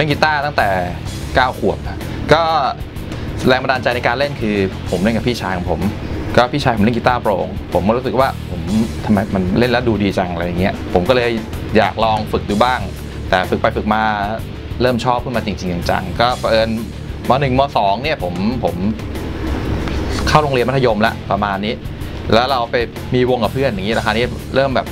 เล่นกีตาร์ตั้งแต่ 9 ขวบ ก็แรงบันดาลใจในการเล่นคือผมเล่นกับพี่ชายของผม ก็พี่ชายผมเล่นกีตาร์โปร่ง ผมก็รู้สึกว่าผมทำไมมันเล่นแล้วดูดีจังอะไรอย่างเงี้ย ผมก็เลยอยากลองฝึกดูบ้าง แต่ฝึกไปฝึกมาเริ่มชอบขึ้นมาจริง ๆ จังๆ ก็เผอิญมหนึ่งมสองเนี่ยผมผมเข้าโรงเรียนมัธยมแล้วประมาณนี้ แล้วเราไปมีวงกับเพื่อนอย่างนี้ราคานี้เริ่มแบบ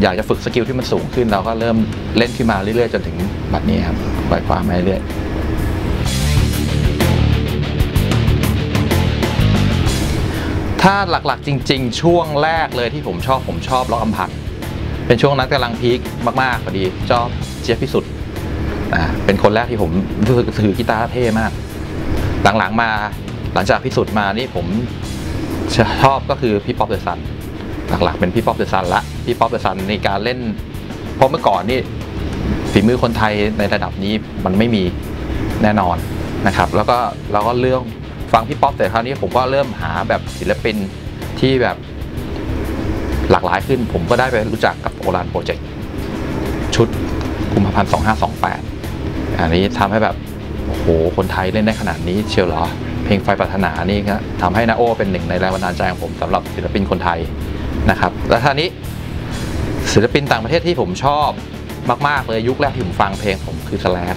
อยากจะฝึก skill ที่มันสูงขึ้น เราก็เริ่มเล่นขึ้นมาเรื่อยๆ จนถึงบัดนี้ครับปล่อยความมาเรื่อยถ้าหลักๆจริง ๆ ช่วงแรกเลยที่ผมชอบผมชอบร็อคอำพันเป็นช่วงนั้นกำลัง peak มากๆพอดีชอบเจี๊ยบพิสุทธิ์เป็นคนแรกที่ผมรู้สึกถือกีตาร์เท่มาก หลังๆมาหลังจากพิสุทธิ์มานี่ผมชอบก็คือพี่ป๊อปเดอะซันหลักๆเป็นพี่ป๊อปเดอะซันละ พี่ป๊อปเดอะซันในการเล่น เพราะเมื่อก่อนนี่ฝีมือคนไทยในระดับนี้มันไม่มีแน่นอนนะครับ แล้วก็เราก็เรื่องฟังพี่ป๊อปแต่คราวนี้ผมก็เริ่มหาแบบศิลปินที่แบบหลากหลายขึ้น ผมก็ได้ไปรู้จักกับโอฬารโปรเจกต์ชุดกุมภาพันธ์2528 อันนี้ทำให้แบบ โอ้โห คนไทยเล่นได้ขนาดนี้เชียวเหรอ เพลงไฟปรารถนานี่ก็ทำให้นาโอเป็นหนึ่งในแรงบันดาลใจของผมสำหรับศิลปินคนไทยนะครับ แล้วท่านี้ ศิลปินต่างประเทศที่ผมชอบมาก ๆ เลยยุคแรกที่ผมฟังเพลงผมคือสแลด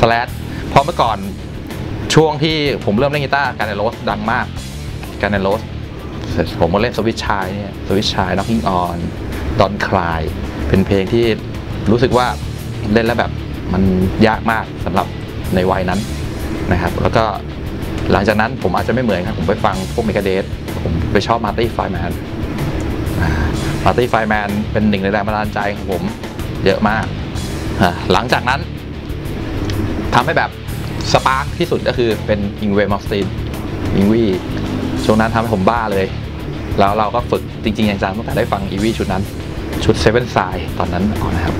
สแลดพราะเมื่อก่อนช่วงที่ผมเริ่มเล่นกีตาร์การเนโรสดังมากการเนโรสผมก็เล่นสวิตชายเนี่ยสวิตชาย knocking on don't cry เป็นเพลงที่รู้สึกว่าเล่นแล้วแบบมันยากมากสำหรับในวัยนั้นนะครับ แล้วก็หลังจากนั้นผมอาจจะไม่เหมือนครับผมไปฟังพวก Megadeth ผมไปชอบ Marty Friedman Marty Friedman เป็นหนึ่งในแรงบันดาลใจของผมเยอะมาก หลังจากนั้นทำให้แบบ spark ที่สุดก็คือเป็น Yngwie Malmsteen Yngwie ช่วงนั้นทำให้ผมบ้าเลย แล้วเราก็ฝึกจริงๆอย่างจังตั้งแต่ได้ฟังอีวีชุดนั้น ชุด Seventh Sign ตอนนั้นก่อนนะครับ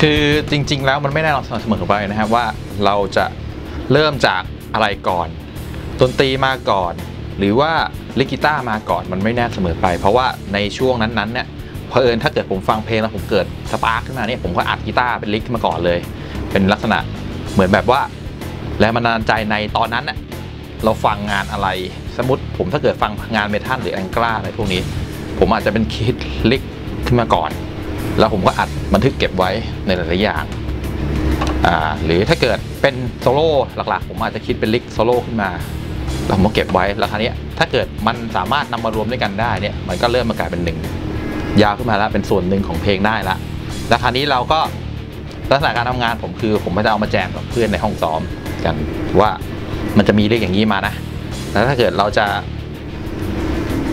คือจริง ๆ แล้วมันไม่แน่นอนเสมอไปนะครับว่าเราจะเริ่มจากอะไรก่อน ดนตรีมาก่อน หรือว่า lick กีตาร์มาก่อนมันไม่แน่เสมอไป เพราะว่าในช่วงนั้นๆเนี่ยเพอเอิญถ้าเกิดผมฟังเพลงแล้วผมเกิด spark ขึ้นมาเนี่ยผมก็อัดกีตาร์เป็น lick ขึ้นมาก่อนเลย เป็นลักษณะเหมือนแบบว่าแรงบันดาลใจในตอนนั้นเนี่ยเราฟังงานอะไร สมมติผมถ้าเกิดฟังงาน metal หรือ Angra อะไรพวกนี้ ผมอาจจะเป็นคิด lick ขึ้นมาก่อน แล้วผมก็อัดบันทึกเก็บไว้ในหลายๆอย่างหรือถ้าเกิดเป็นโซโล่หลักๆ ผมอาจจะคิดเป็น lick solo ขึ้นมา แล้วผมก็เก็บไว้แล้วคราวนี้ถ้าเกิดมันสามารถนำมารวมด้วยกันได้เนี่ยมันก็เริ่มมากลายเป็นหนึ่งยาวขึ้นมาแล้วเป็นส่วนหนึ่งของเพลงได้ละแล้วคราวนี้เราก็ลักษณะการทำงานผมคือ ผมไม่ได้เอามาแจมกับเพื่อนในห้องซ้อมกันว่ามันจะมีเลของอย่างนี้มานะ แล้วถ้าเกิดเราจะ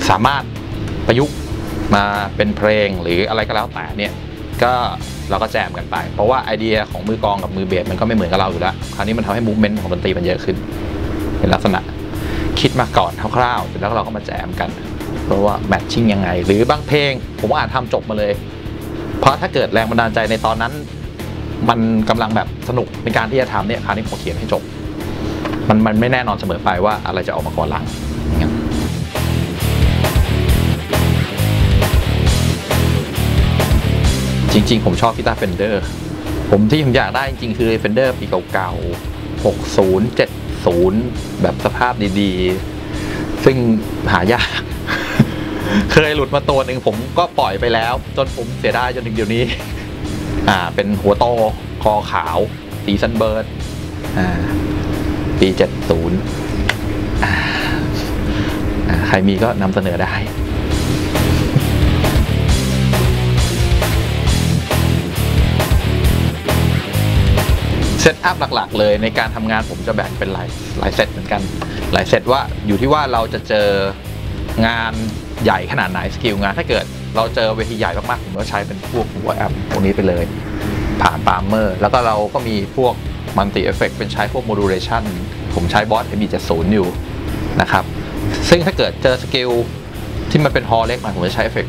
สามารถประยุกต์มาเป็นเพลงหรืออะไรก็แล้วแต่เนี่ยก็เราก็แจมกันไป เพราะว่าไอเดียของมือกองกับมือเบสมันก็ไม่เหมือนกับเราอยู่แล้ว คราวนี้มันทำให้มูฟเมนต์ของดนตรีมันเยอะขึ้น เป็นลักษณะ คิดมาก่อนคร่าวๆเสร็จแล้วเราก็มาแจมกัน เพราะว่า matching ยังไง หรือบางเพลง ผมอาจทำจบมาเลย เพราะถ้าเกิดแรงบันดาลใจในตอนนั้น มันกำลังแบบสนุกในการที่จะทำเนี่ยคราวนี้ผมเขียนให้จบ มันมันไม่แน่นอนเสมอไปว่าอะไรจะออกมาก่อนหลังจริงๆ ผมชอบกีตาร์ Fender ผมที่ผมอยากได้จริงๆ คือ Fender ปีเก่าๆ 60 70 ศูนย์แบบสภาพดีๆ ซึ่งหายาก เคยหลุดมาตัวหนึ่งผมก็ปล่อยไปแล้ว จนผมเสียดายจนถึงเดี๋ยวนี้ อ่า เป็นหัวโตคอขาวสีซันเบิร์ดอ่าปี70อ่าอ่าใครมีก็นำเสนอได้ setup หลักๆ เลยในการทำงานผมจะแบ่งเป็นหลายหลายเซตเหมือนกัน หลายเซตว่าอยู่ที่ว่าเราจะเจองานใหญ่ขนาดไหนสกิลงานถ้าเกิดเราเจอเวทีใหญ่มากๆผมก็ใช้เป็นพวกหัว amp พวกนี้ไปเลย ผ่าน Palmer แล้วก็เราก็มีพวก multi effect เป็นใช้พวก modulation ผมใช้ BOSS ME-70 อยู่นะครับ ซึ่งถ้าเกิดเจอสกิลที่มันเป็น hall เล็กหน่อยผมจะใช้เอฟเฟก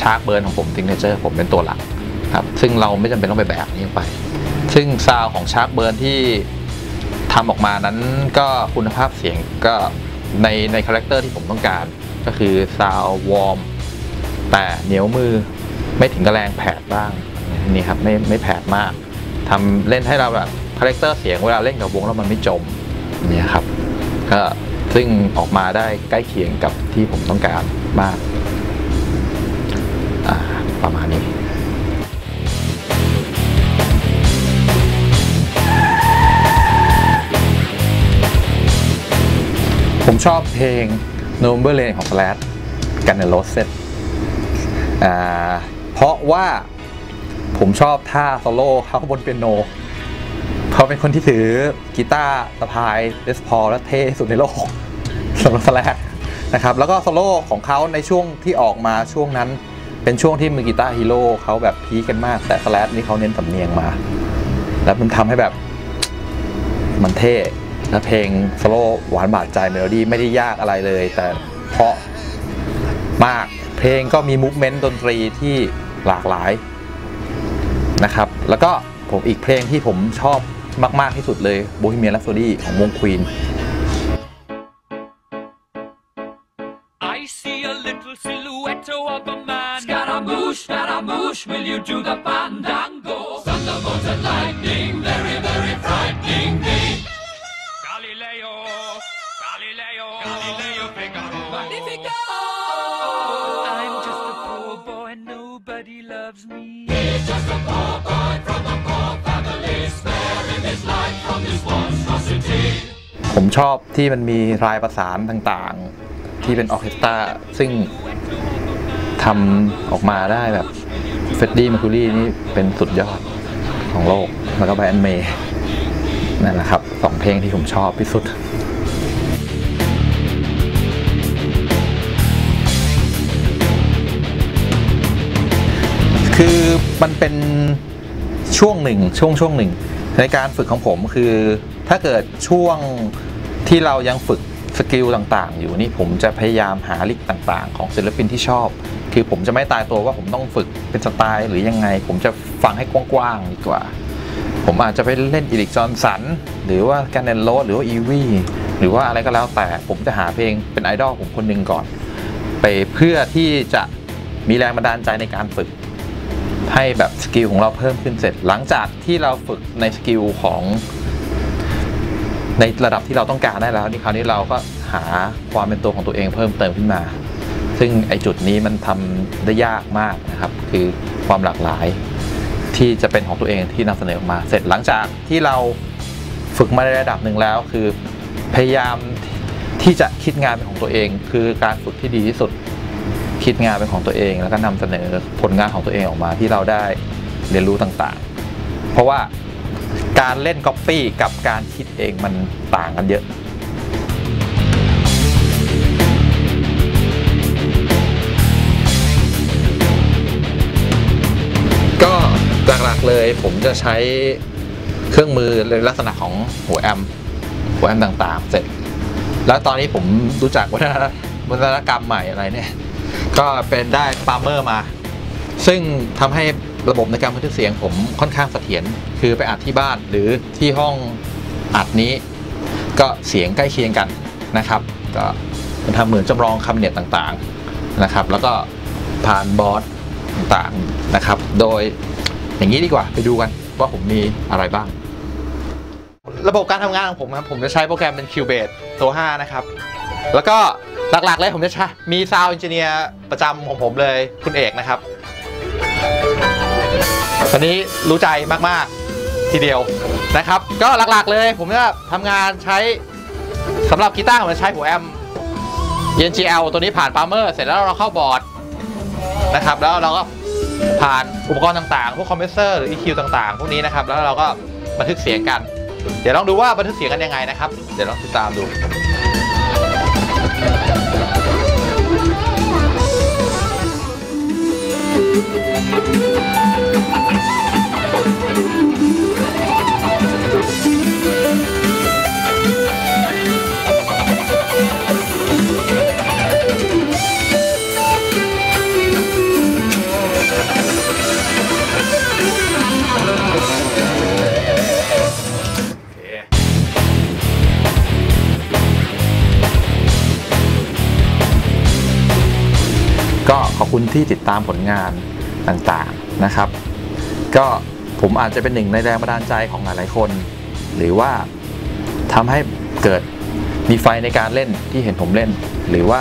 ชาร์กเบิร์นของผม signature ผมเป็นตัวหลักครับ ซึ่งเราไม่จำเป็นต้องไปแบกนี้ไป ซึ่งซาวของชาร์กเบิร์นที่ทำออกมานั้นก็คุณภาพเสียงก็ในใน character ที่ผมต้องการ ก็คือ sound warm แต่เหนียวมือไม่ถึงกระแรงแผดบ้างนี่ครับไม่ไม่แผดมากทำเล่นให้เราแบบ character เสียงเวลาเล่นกับวงแล้วมันไม่จมเนี่ยครับก็ซึ่งออกมาได้ใกล้เคียงกับที่ผมต้องการมากประมาณนี้ ผมชอบเพลง Number Lane ของ Slash กันใน Roses อ่าเพราะว่าผมชอบท่าโซโล่เขาบนเปียโนเขาเป็นคนที่ถือกีตาร์สะพายLes Paul และเท่สุดในโลกสำหรับ Slash นะครับแล้วก็โซโล่ของเขาในช่วงที่ออกมาช่วงนั้นเป็นช่วงที่มือ guitar hero เขาแบบ peak กันมาก แต่ Slash นี่เขาเน้นสำเนียงมา แล้วมันทำให้แบบมันเท่ และเพลงโซโล่หวานบาดใจเมโลดี้ไม่ได้ยากอะไรเลย แต่เพราะมากเพลงก็มี movement ดนตรีที่หลากหลายนะครับ แล้วก็ผมอีกเพลงที่ผมชอบมาก ๆ ที่สุดเลย Bohemian Rhapsody ของวงควีน I see a little silhouette of a man. Scaramouche, Scaramouche, will you do the fandango? ผมชอบที่มันมีรายประสานต่างๆ ที่เป็นออเคสตราซึ่งทำออกมาได้แบบเฟดดี้มาคูรี่นี่เป็นสุดยอดของโลก แล้วก็ไบรอันเมย์นั่นแหละครับสองเพลงที่ผมชอบที่สุดคือมันเป็นช่วงหนึ่งช่วงช่วงหนึ่ง ในการฝึกของผมคือถ้าเกิดช่วง ที่เรายังฝึก skill ต่างๆ อยู่นี่ผมจะพยายามหา lick ต่างๆ ของศิลปินที่ชอบ คือผมจะไม่ตายตัวว่าผมต้องฝึกเป็นสไตล์หรือยังไง ผมจะฟังให้กว้างๆดีกว่า ผมอาจจะไปเล่น Eric Johnson หรือว่า Guns N' Roses หรือว่าอีวีหรือว่าอะไรก็แล้วแต่ผมจะหาเพลงเป็นไอดอลผมคนหนึ่งก่อน ไปเพื่อที่จะมีแรงบันดาลใจในการฝึก ให้แบบ skill ของเราเพิ่มขึ้นเสร็จ หลังจากที่เราฝึกใน skill ของ ในระดับที่เราต้องการได้แล้วนี่คราวนี้เราก็หาความเป็นตัวของตัวเองเพิ่มเติมขึ้นมา ซึ่งไอ้จุดนี้มันทำได้ยากมากนะครับ คือความหลากหลายที่จะเป็นของตัวเองที่นำเสนอออกมา เสร็จหลังจากที่เราฝึกมาในระดับหนึ่งแล้ว คือพยายามที่จะคิดงานเป็นของตัวเอง คือการฝึกที่ดีที่สุดคิดงานเป็นของตัวเอง แล้วก็นำเสนอผลงานของตัวเองออกมาที่เราได้เรียนรู้ต่างๆ เพราะว่า การเล่นก๊อปปี้กับการคิดเองมันต่างกันเยอะก็หลักๆเลยผมจะใช้เครื่องมือในลักษณะของหัวแอมหัวแอมต่างๆ เสร็จ แล้วตอนนี้ผมรู้จักวัฒนวัฒนกรรมใหม่อะไรเนี่ย ก็เป็นได้ปาล์เมอร์มา ซึ่งทำให้ ระบบในการบันทึกเสียงผมค่อนข้างเสถียรคือไปอัดที่บ้านหรือที่ห้องอัดนี้ ก็เสียงใกล้เคียงกันนะครับ ก็มันทำเหมือนจำลองคำเนียดต่างๆนะครับ แล้วก็ผ่านบอร์ดต่างๆนะครับ โดยอย่างนี้ดีกว่าไปดูกันว่าผมมีอะไรบ้าง ระบบการทำงานของผมครับผมจะใช้โปรแกรมเป็น Cubase ตัว 5 นะครับ แล้วก็หลักๆเลยผมจะใช้มี sound engineer ประจำของผมเลยคุณเอกนะครับ คนนี้รู้ใจมากๆทีเดียวนะครับ ก็หลักๆเลยผมจะทำงานใช้สำหรับกีตาร์ผมจะใช้หัว amp ENGL ตัวนี้ผ่าน Palmer เสร็จแล้วเราเข้าบอร์ดนะครับ แล้วเราก็ผ่านอุปกรณ์ต่างๆ พวกคอมเพรสเซอร์หรือ EQ ต่างๆ พวกนี้นะครับ แล้วเราก็บันทึกเสียงกัน เดี๋ยวลองดูว่าบันทึกเสียงกันยังไงนะครับ เดี๋ยวลองติดตามดูกก็ ขอบคุณที่ติดตามผลงานต่างๆนะครับ ก็ผมอาจจะเป็นหนึ่งในแรงบันดาลใจของหลายๆคน หรือว่าทำให้เกิดมีไฟในการเล่นที่เห็นผมเล่น หรือว่า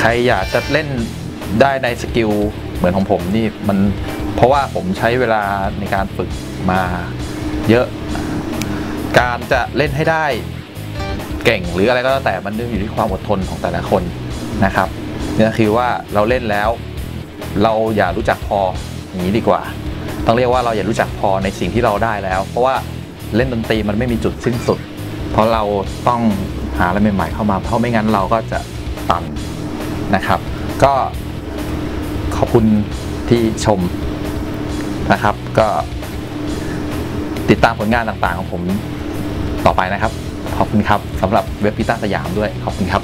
ใครอยากจะเล่นได้ในสกิลเหมือนของผมนี่มันเพราะว่าผมใช้เวลาในการฝึกมาเยอะ การจะเล่นให้ได้เก่งหรืออะไรก็แล้วแต่มันอยู่ที่ความอดทนของแต่ละคนนะครับ นี่คือว่าเราเล่นแล้ว เราอย่ารู้จักพออย่างนี้ดีกว่า ต้องเรียกว่าเราอย่ารู้จักพอในสิ่งที่เราได้แล้ว เพราะว่าเล่นดนตรีมันไม่มีจุดสิ้นสุด เพราะเราต้องหาอะไรใหม่ๆเข้ามา เพราะไม่งั้นเราก็จะตันนะครับ ก็ขอบคุณที่ชมนะครับ ก็ติดตามผลงานต่างๆของผมต่อไปนะครับ ขอบคุณครับสำหรับเว็บพิต้าสยามด้วย ขอบคุณครับ